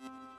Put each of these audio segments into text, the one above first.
you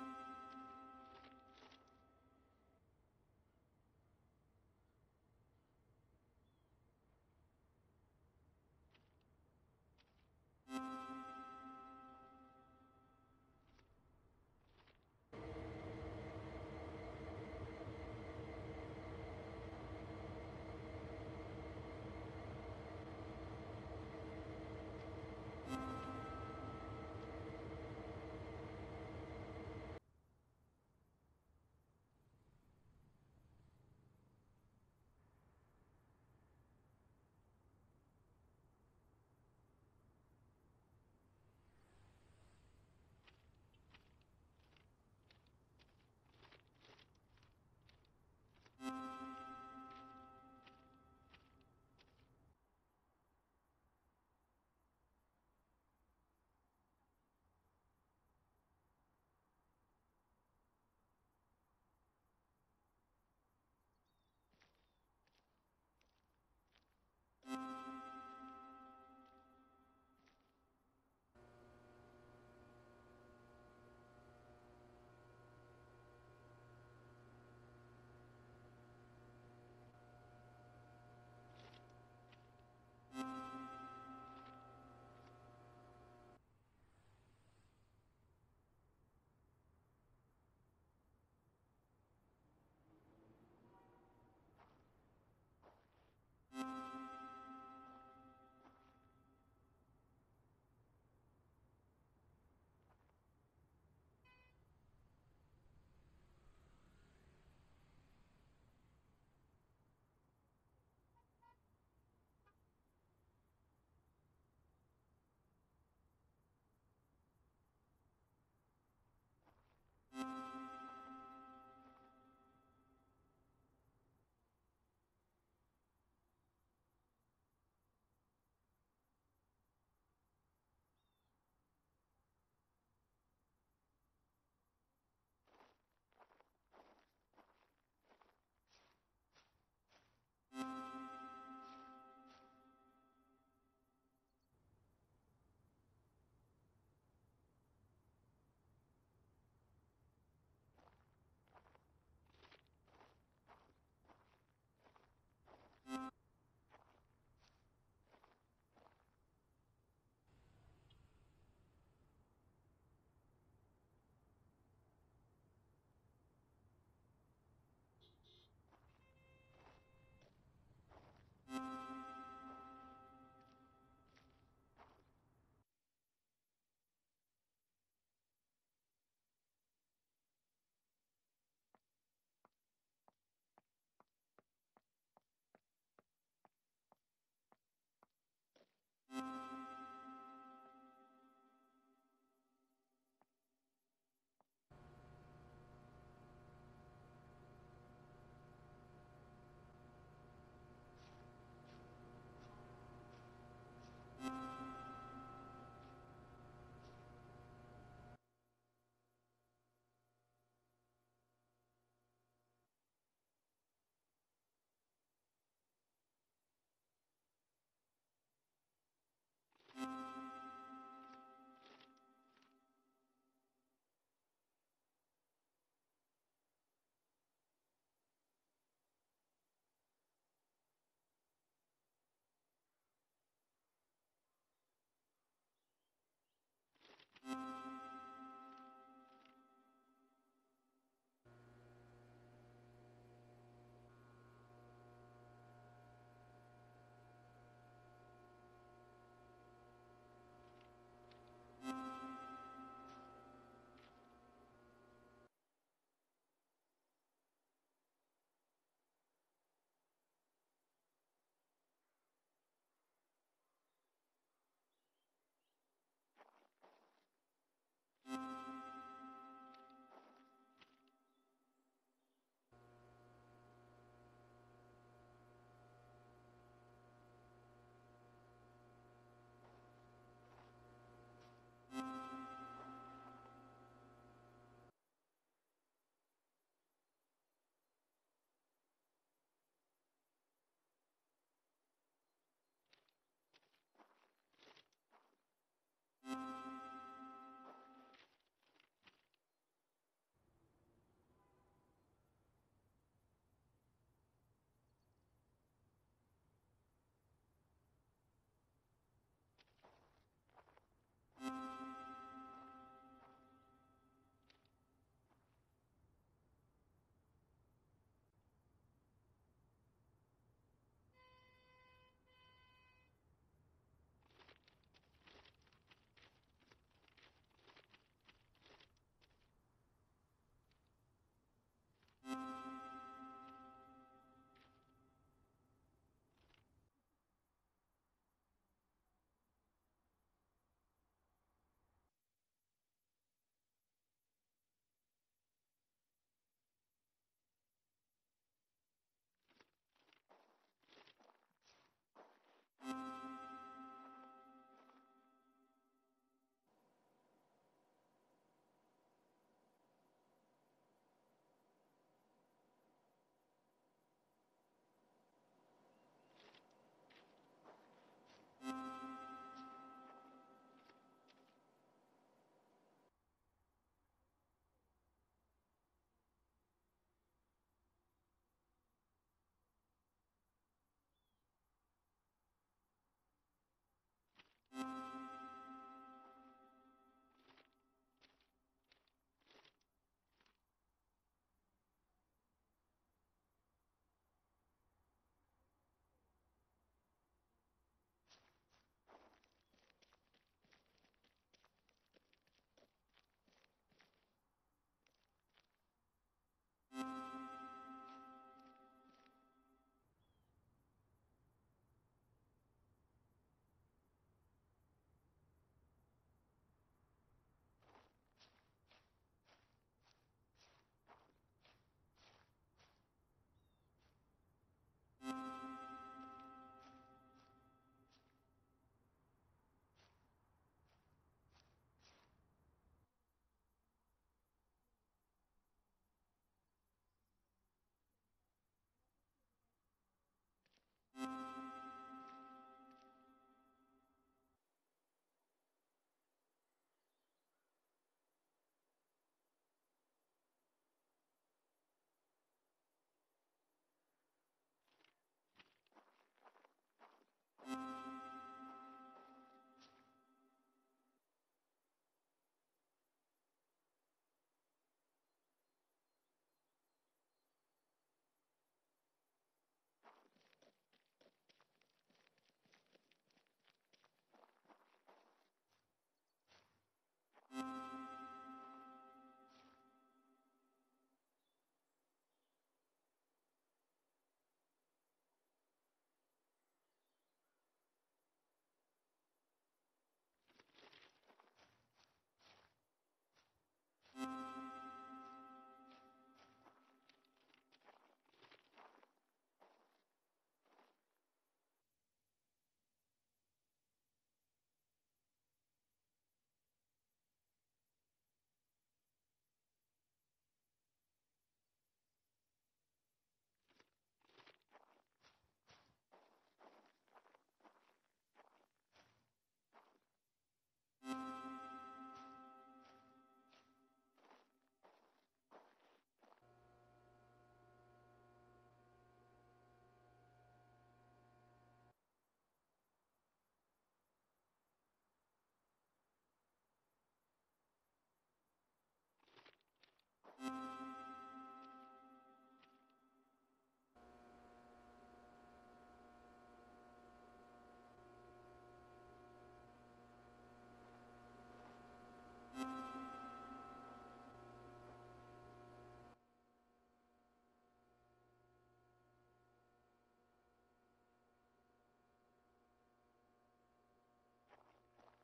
Música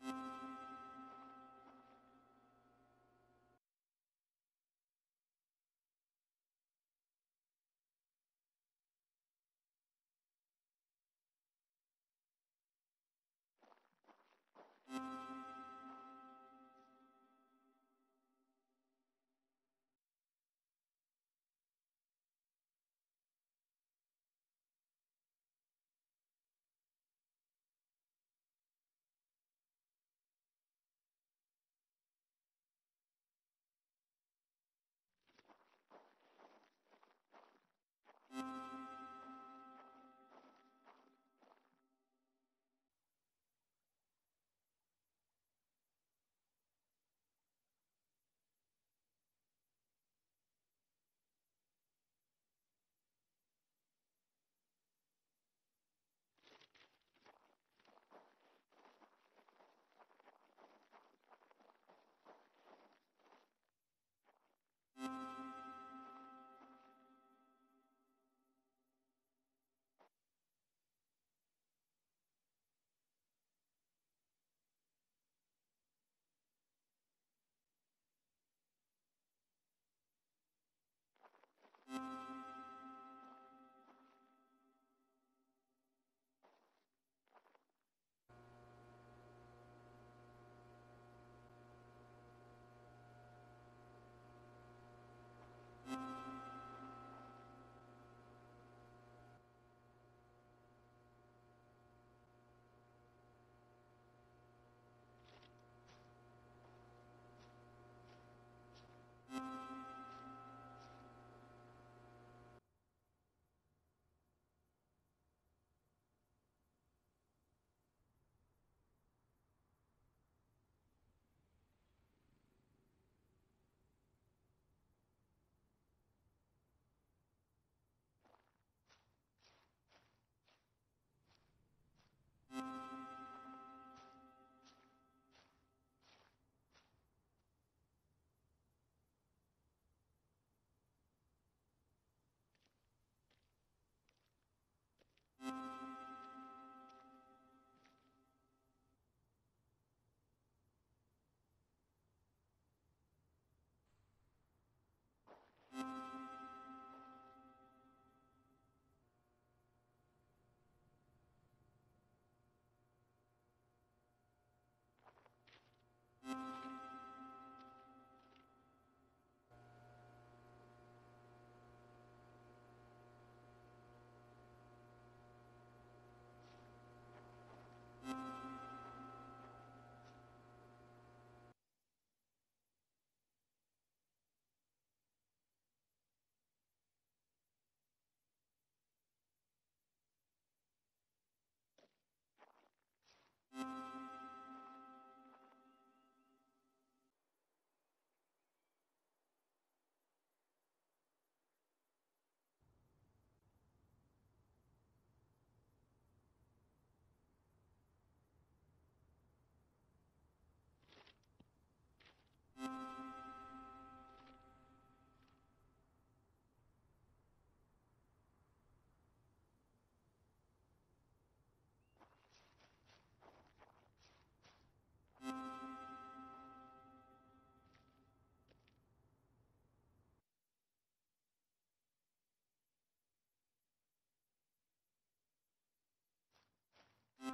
You You